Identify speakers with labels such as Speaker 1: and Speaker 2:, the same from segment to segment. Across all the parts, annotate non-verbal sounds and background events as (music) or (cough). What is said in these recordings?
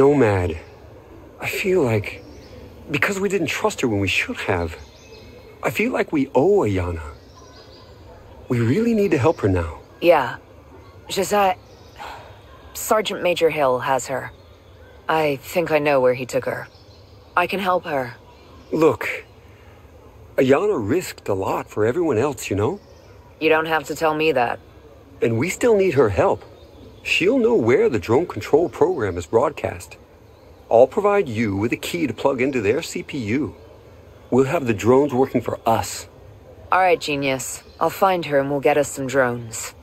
Speaker 1: Nomad. I feel like. Because we didn't trust her when we should have. I feel like we owe Ayana. We really need to help her now.
Speaker 2: Yeah. Josiah... Sergeant Major Hill has her. I think I know where he took her. I can help her.
Speaker 1: Look, Ayana risked a lot for everyone else, you know?
Speaker 2: You don't have to tell me that.
Speaker 1: And we still need her help. She'll know where the drone control program is broadcast. I'll provide you with a key to plug into their CPU. We'll have the drones working for us.
Speaker 2: All right, genius. I'll find her and we'll get us some drones.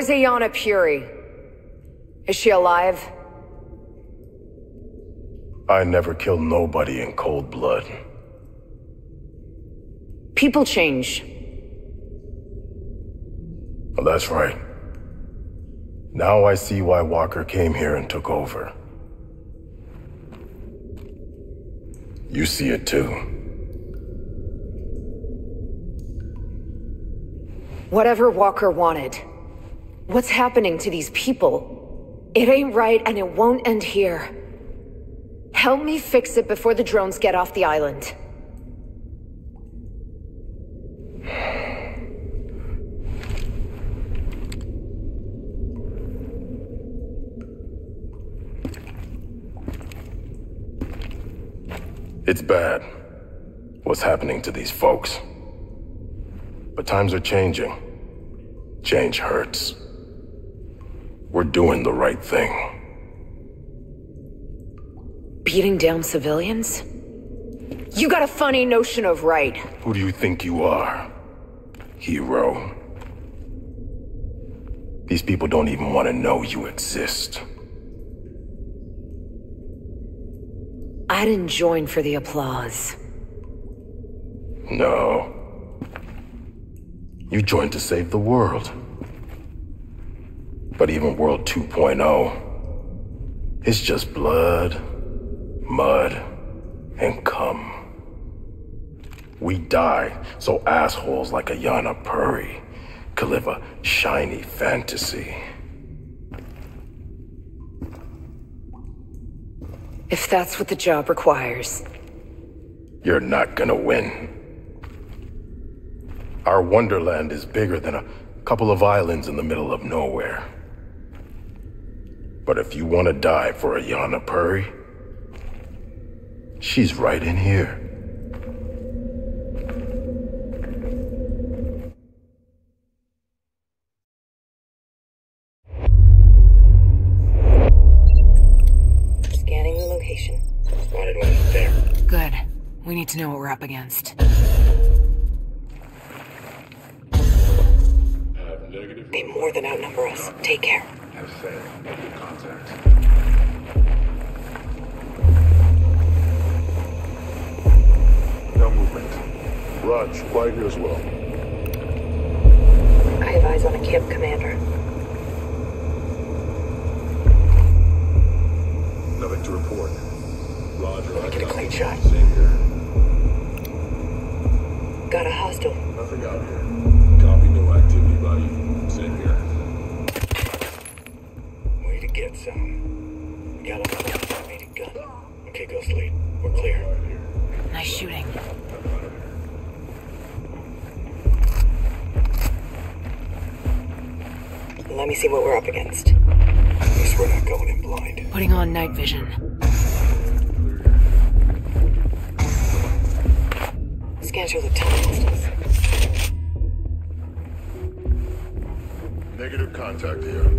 Speaker 2: Where's Ayana Puri? Is she alive?
Speaker 3: I never kill nobody in cold blood.
Speaker 2: People change.
Speaker 3: Well, that's right. Now I see why Walker came here and took over. You see it too.
Speaker 2: Whatever Walker wanted. What's happening to these people? It ain't right and it won't end here. Help me fix it before the drones get off the island.
Speaker 3: It's bad. What's happening to these folks? But times are changing. Change hurts. We're doing the right thing.
Speaker 2: Beating down civilians? You got a funny notion of right.
Speaker 3: Who do you think you are? Hero. These people don't even want to know you exist.
Speaker 2: I didn't join for the applause.
Speaker 3: No. You joined to save the world. But even World 2.0 it's just blood, mud, and cum. We die so assholes like Ayana Puri could live a shiny fantasy.
Speaker 2: If that's what the job requires.
Speaker 3: You're not gonna win. Our wonderland is bigger than a couple of islands in the middle of nowhere. But if you want to die for Ayana Puri, she's right in here.
Speaker 4: Scanning the location.
Speaker 5: Spotted one there.
Speaker 2: Good. We need to know what we're up against.
Speaker 4: They more than outnumber us. Take care.
Speaker 3: Have said, make contact.
Speaker 6: No movement. Raj, quiet here as well.
Speaker 4: I have eyes on a camp commander.
Speaker 6: Nothing to report. Roger.
Speaker 5: Let me get a clean shot.
Speaker 6: Same here.
Speaker 4: Got a hostile.
Speaker 6: Nothing out here.
Speaker 2: Putting on night vision.
Speaker 4: Through the hostiles.
Speaker 6: Negative contact here.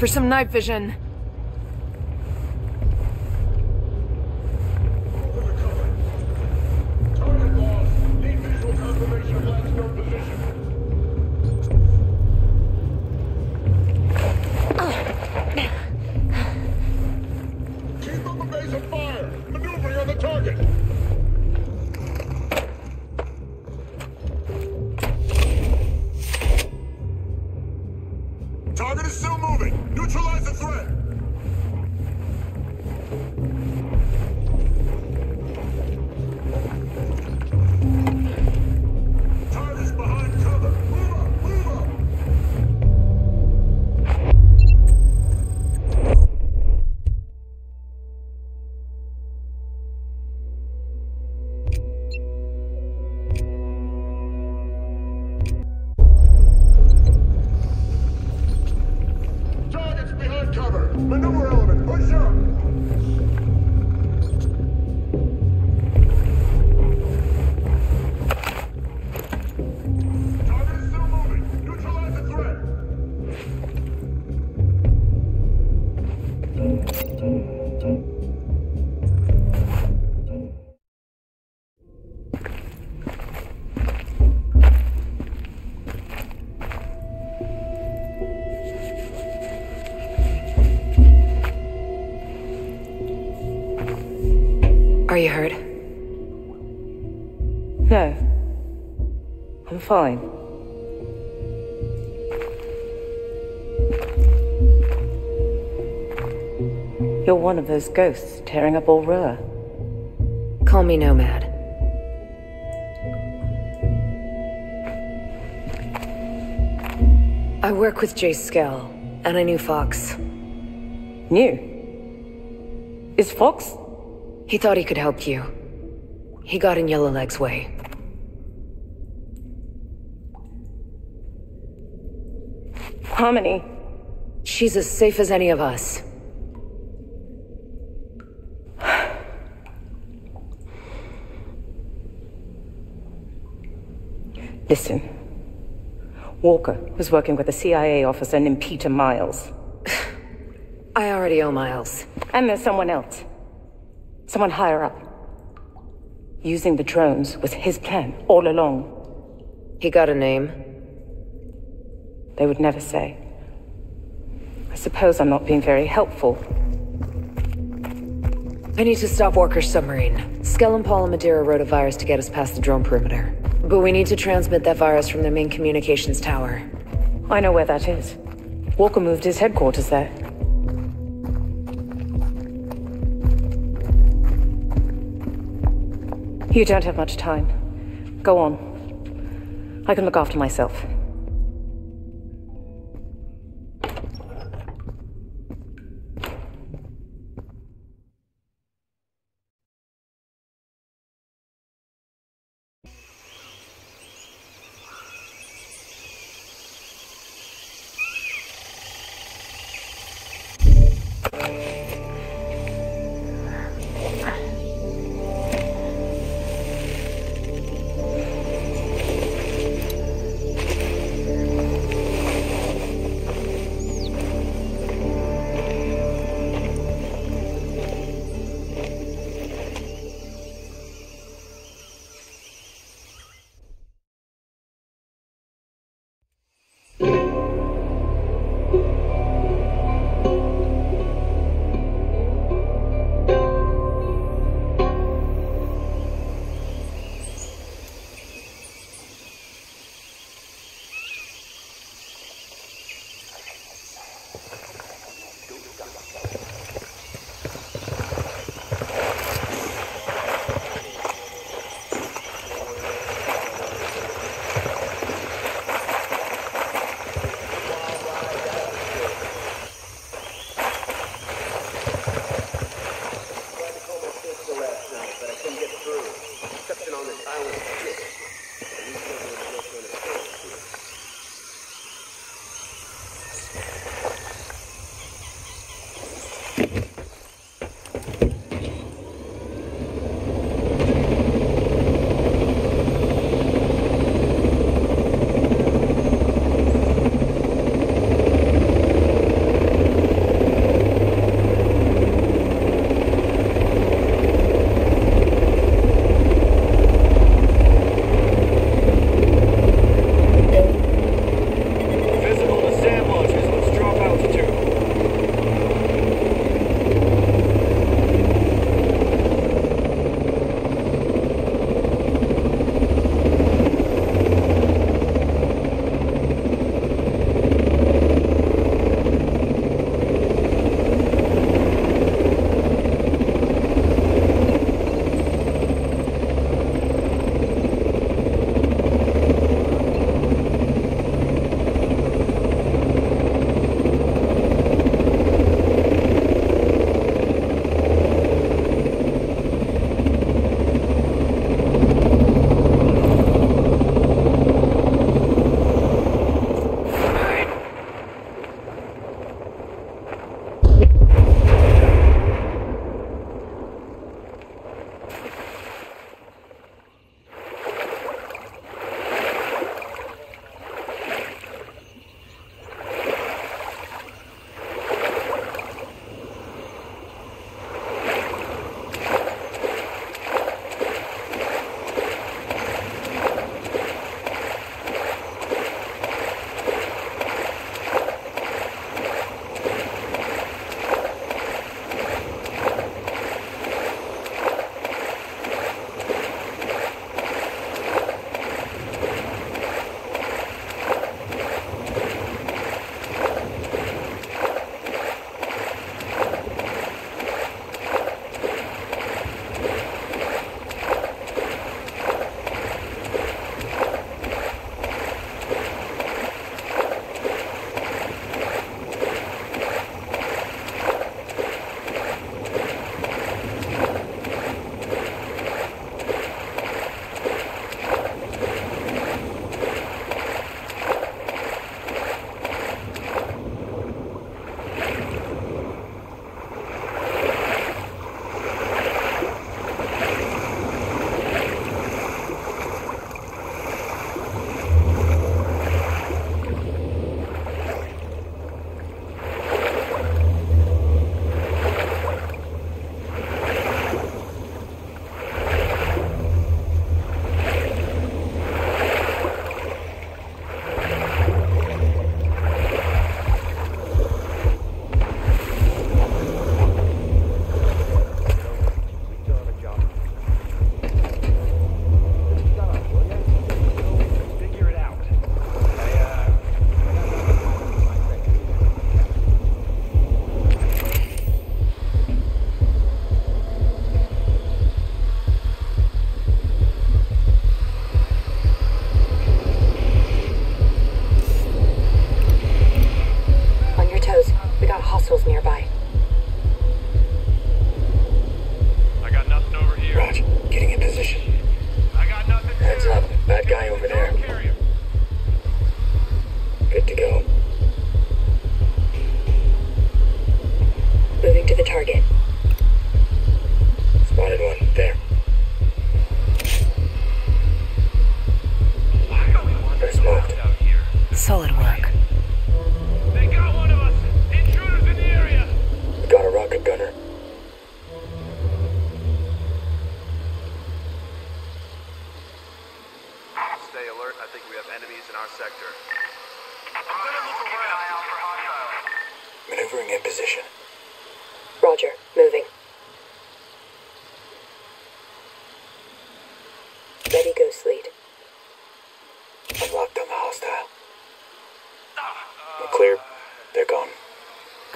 Speaker 2: For some night vision. You hurt?
Speaker 7: No. I'm fine. You're one of those ghosts tearing up Auroa.
Speaker 2: Call me Nomad. I work with Jace Skell, and I knew Fox.
Speaker 7: New. Is Fox?
Speaker 2: He thought he could help you. He got in Yellowleg's way.
Speaker 7: Harmony.
Speaker 2: She's as safe as any of us.
Speaker 7: Listen. Walker was working with a CIA officer named Peter Miles. (sighs)
Speaker 2: I already owe Miles.
Speaker 7: And there's someone else. Someone higher up. Using the drones was his plan all along.
Speaker 2: He got a name.
Speaker 7: They would never say. I suppose I'm not being very helpful.
Speaker 2: I need to stop Walker's submarine. Skell and Paul and Madeira wrote a virus to get us past the drone perimeter. But we need to transmit that virus from their main communications tower.
Speaker 7: I know where that is. Walker moved his headquarters there. You don't have much time. Go on. I can look after myself.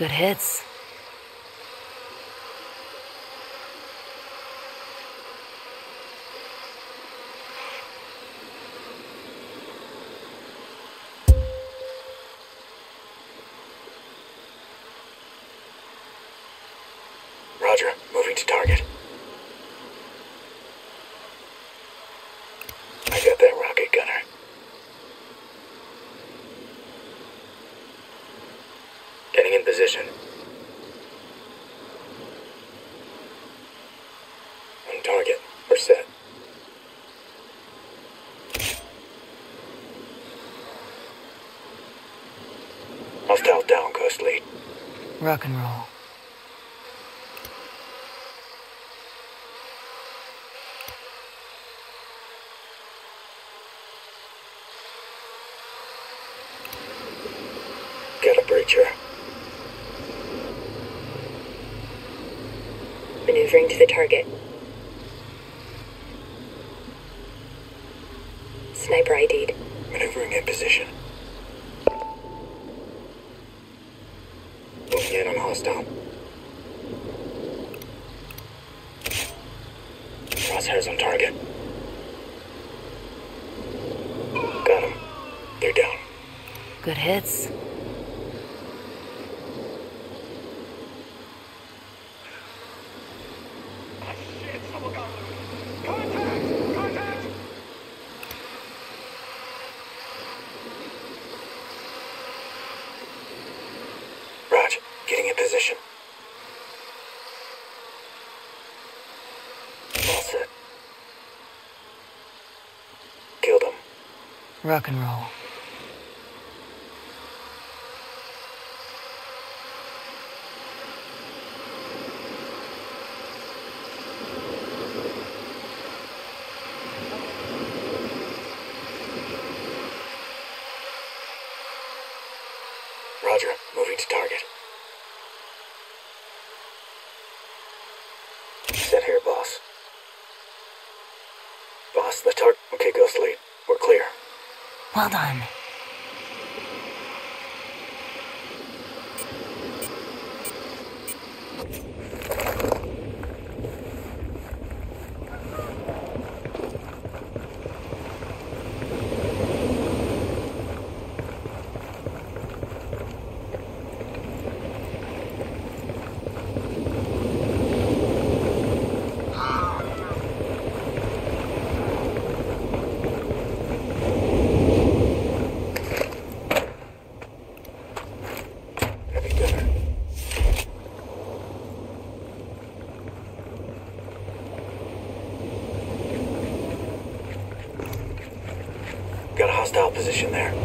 Speaker 5: Good hits.
Speaker 8: down, Ghostly.
Speaker 2: Rock and roll.
Speaker 5: Get a breacher.
Speaker 9: Maneuvering to the target. Sniper
Speaker 5: ID.
Speaker 2: Rock and roll. Well done.
Speaker 5: hostile position there.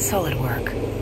Speaker 2: Solid work.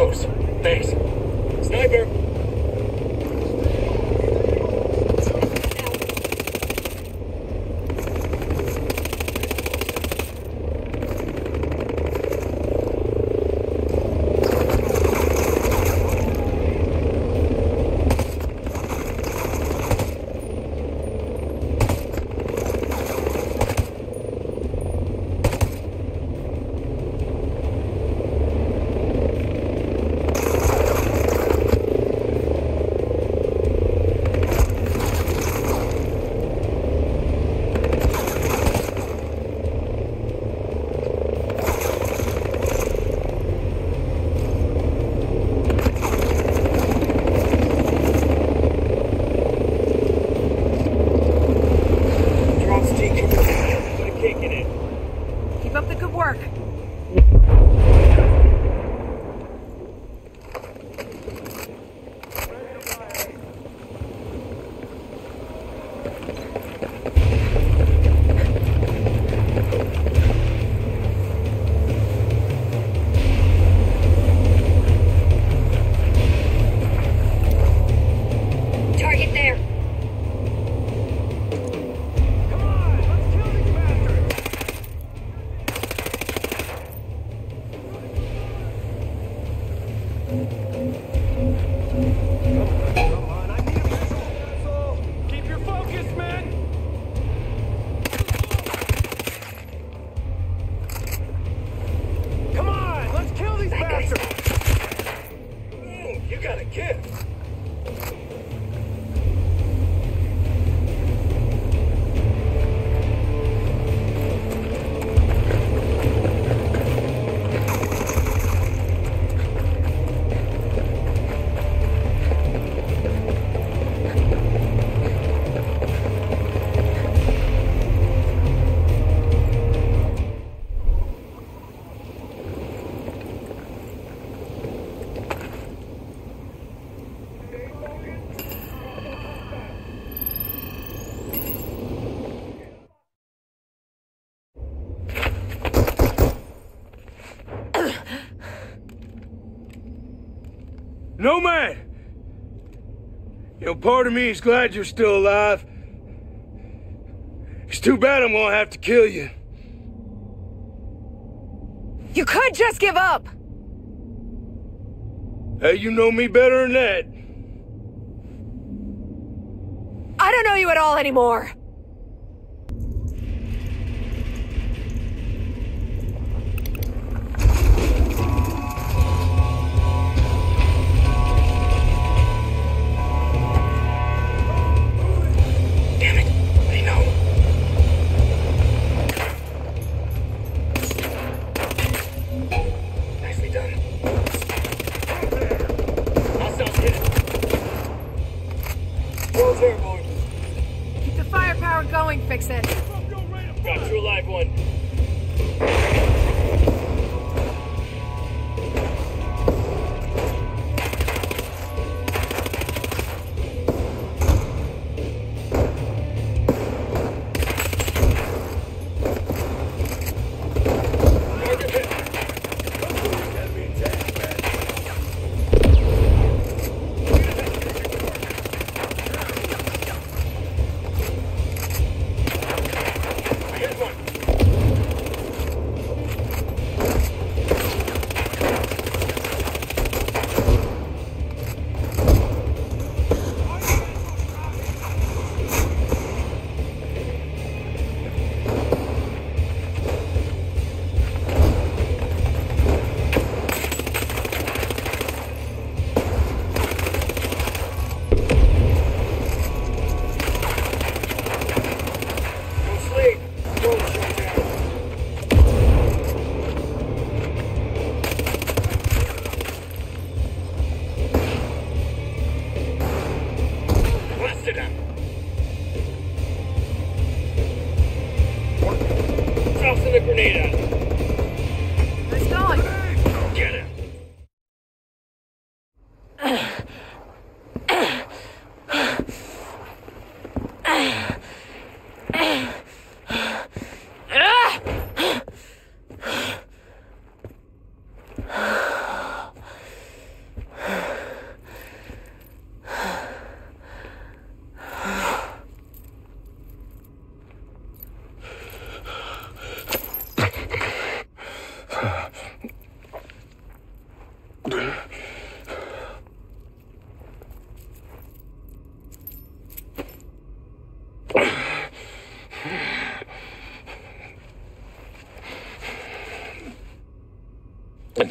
Speaker 5: Close. Thanks. Sniper!
Speaker 10: Nomad! You know, part of me is glad you're still alive. It's too bad I'm gonna have to kill you.
Speaker 2: You could just give up!
Speaker 10: Hey, you know me better than that.
Speaker 2: I don't know you at all anymore.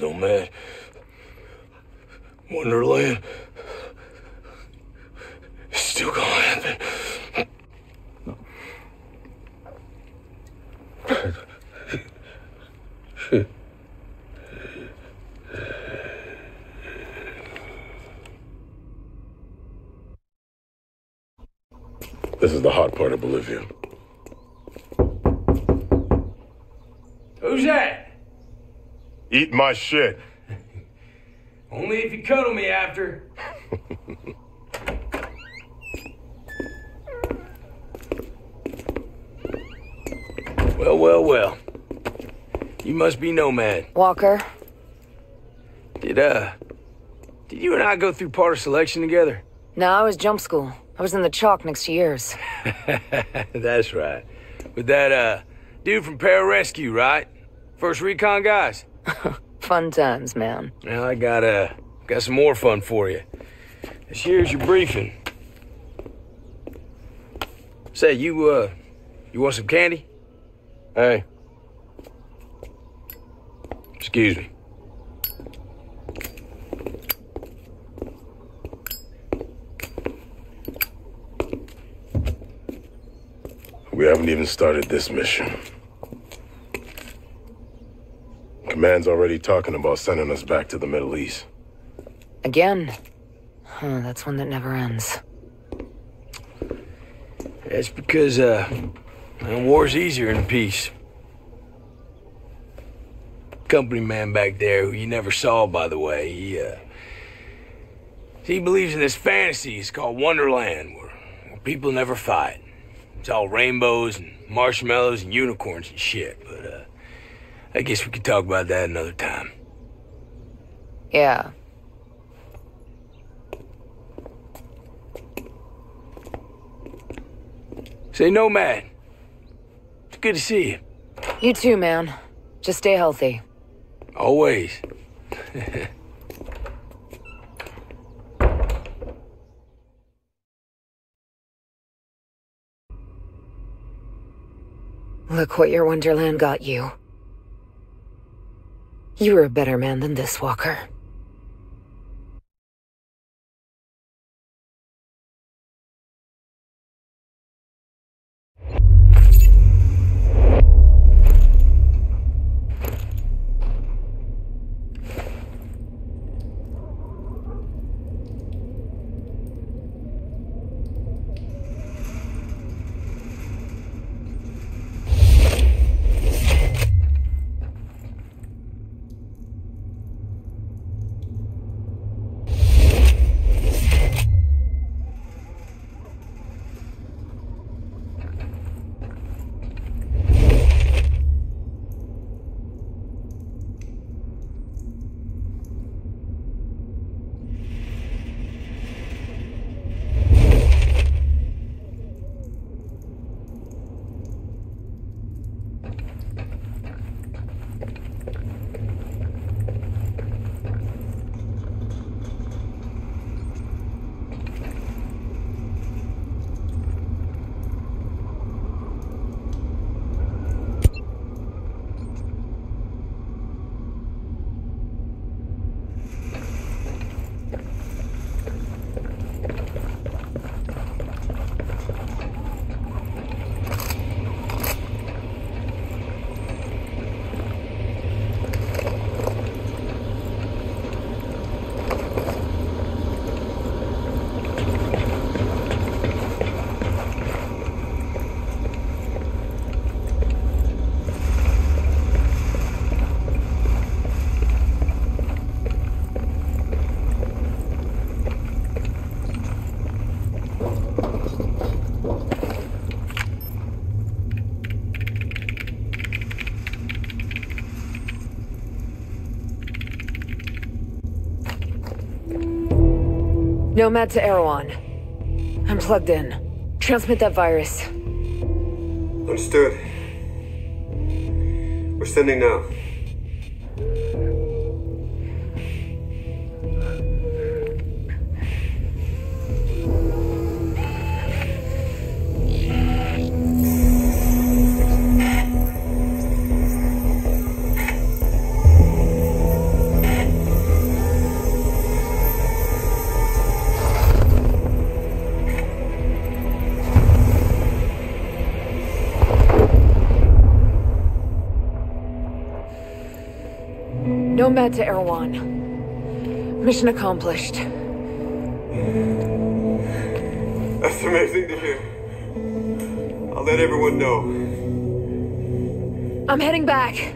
Speaker 10: Nomad. Wonderland. It's still gonna happen.
Speaker 3: This is the hot part of Bolivia.
Speaker 10: Who's that?
Speaker 3: Eat my shit.
Speaker 10: Only if you cuddle me after. well, well, well. You must be Nomad.
Speaker 2: Walker,
Speaker 10: Did, uh, did you and I go through part of selection together?
Speaker 2: no, I was jump school. I was in the chalk next to yours. (laughs)
Speaker 10: That's right. With that, uh, dude from Pararescue, right? First recon guys. (laughs)
Speaker 2: Fun times, man.
Speaker 10: Now I got, uh, got some more fun for you. This here's your briefing. Say, you, uh, you want some candy?
Speaker 3: Hey,
Speaker 10: Excuse me.
Speaker 3: we haven't even started this mission. Command's already talking about sending us back to the Middle East.
Speaker 2: Again? Huh, that's one that never ends.
Speaker 10: That's because, uh, well, war's easier than peace. Company man back there, who you never saw, by the way, he, uh, he believes in this fantasy. It's called Wonderland, where, where people never fight. It's all rainbows and marshmallows and unicorns and shit, but, uh, I guess we could talk about that another time.
Speaker 2: Yeah.
Speaker 10: Say no, man. It's good to see you.
Speaker 2: You too, man. Just stay healthy.
Speaker 10: Always. (laughs)
Speaker 2: Look what your Wonderland got you. You were a better man than this, Walker. Nomad to Erewhon. I'm plugged in. Transmit that virus.
Speaker 1: Understood. We're sending now.
Speaker 2: To Erewhon. Mission accomplished.
Speaker 1: That's amazing to hear. I'll let everyone know.
Speaker 2: I'm heading back.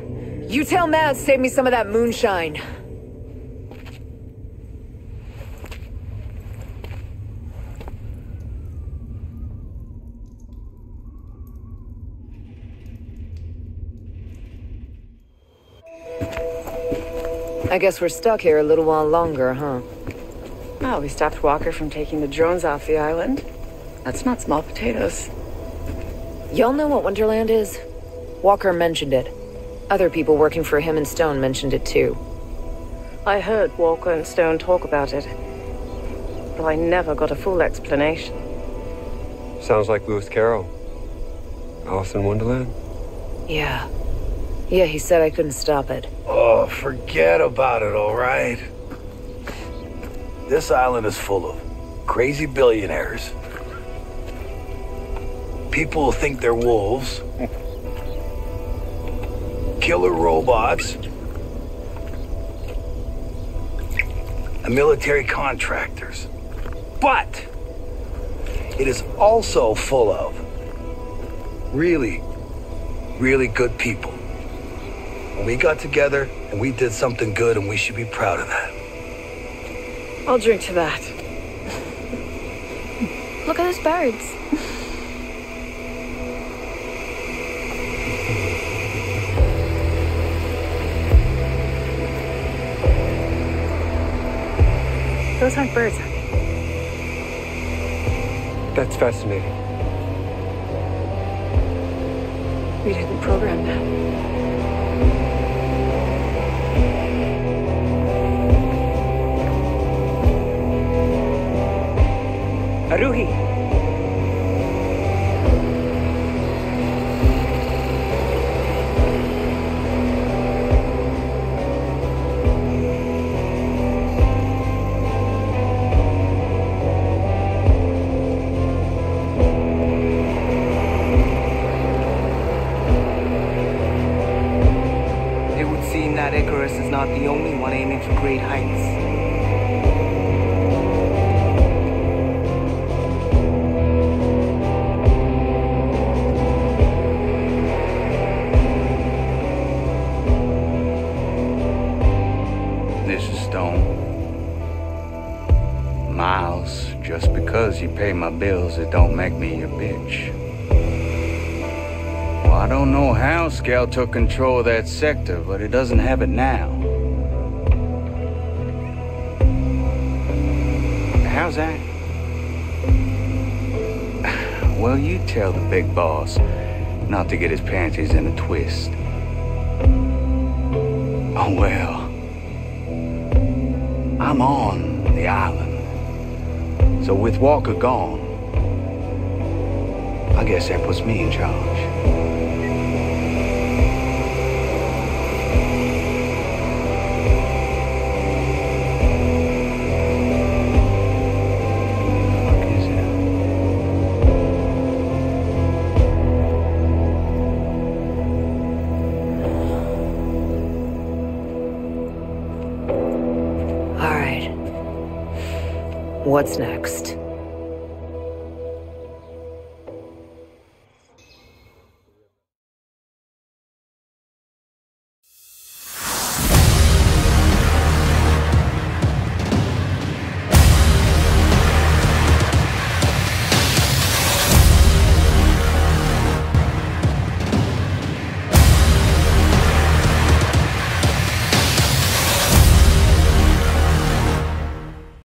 Speaker 2: You tell Matt save me some of that moonshine. I guess we're stuck here a little while longer, huh?
Speaker 7: Well, we stopped Walker from taking the drones off the island. That's not small potatoes.
Speaker 2: Y'all know what Wonderland is? Walker mentioned it. Other people working for him and Stone mentioned it too.
Speaker 7: I heard Walker and Stone talk about it. But I never got a full explanation.
Speaker 1: Sounds like Lewis Carroll. Alice in Wonderland?
Speaker 2: Yeah. Yeah, he said I couldn't stop it.
Speaker 10: Oh, forget about it, all right? This island is full of crazy billionaires. People think they're wolves. Killer robots. And military contractors. But it is also full of really, really good people. And we got together and we did something good and we should be proud of that.
Speaker 7: I'll drink to that.
Speaker 11: Look at those birds.
Speaker 7: Those aren't birds.
Speaker 1: That's fascinating.
Speaker 7: We didn't program that.
Speaker 12: Aruhi. It would seem that Icarus is not the only one aiming for great heights.
Speaker 13: You pay my bills, it don't make me your bitch. Well, I don't know how Scout took control of that sector, but it doesn't have it now. How's that? (sighs) Well, you tell the big boss not to get his panties in a twist. Oh, well. I'm on the island. So with Walker gone, I guess that puts me in charge.
Speaker 2: All right. What's next?